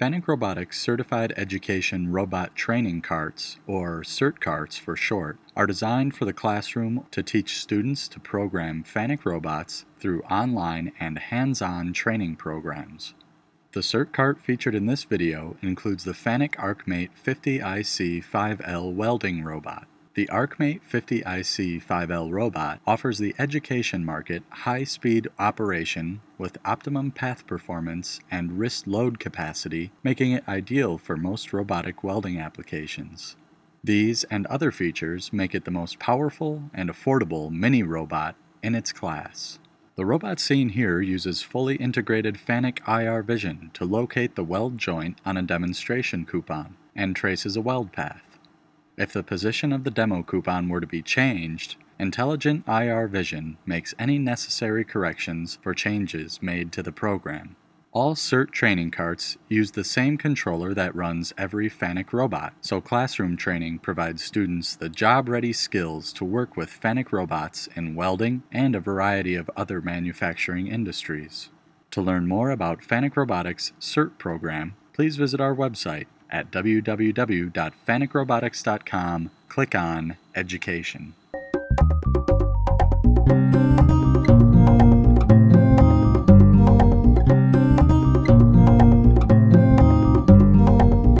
FANUC Robotics Certified Education Robot Training Carts, or CERT carts for short, are designed for the classroom to teach students to program FANUC robots through online and hands-on training programs. The CERT cart featured in this video includes the Fanuc ArcMate 50IC5L welding robot. The ArcMate 50IC5L robot offers the education market high-speed operation with optimum path performance and wrist load capacity, making it ideal for most robotic welding applications. These and other features make it the most powerful and affordable mini robot in its class. The robot seen here uses fully integrated FANUC IR vision to locate the weld joint on a demonstration coupon and traces a weld path. If the position of the demo coupon were to be changed, Intelligent IR Vision makes any necessary corrections for changes made to the program. All CERT training carts use the same controller that runs every FANUC robot, so classroom training provides students the job-ready skills to work with FANUC robots in welding and a variety of other manufacturing industries. To learn more about FANUC Robotics' CERT program, please visit our website at www.fanucrobotics.com. Click on Education.